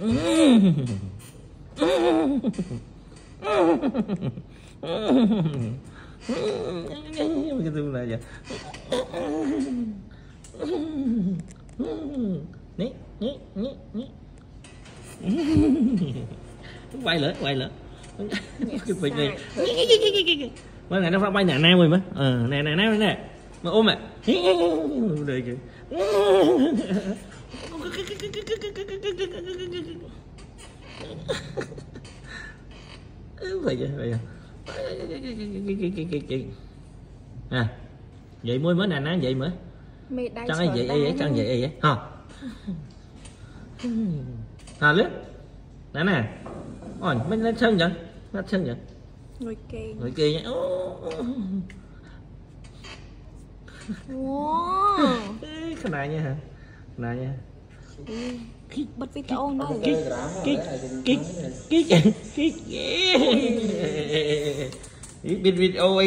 Nih. quay nữa, quay nữa. Cái việc này. Mấy ngày nó phải bay nè nam rồi mà. Ờ, nè nè nè nè. Mà ôm mẹ. Đây kìa. vậy vậy à? à vậy môi mới nè nó vậy mới. Chẳng ai vậy ấy chẳng vậy ấy ấy. Hả? Hả lướt nè nè. Ôi mình lên sân vậy? Lên sân vậy? Người kia người kia nhá wow. Cái này nha hả? Này nha kích but with own no. Kick kick kick kick kick. Kick with with own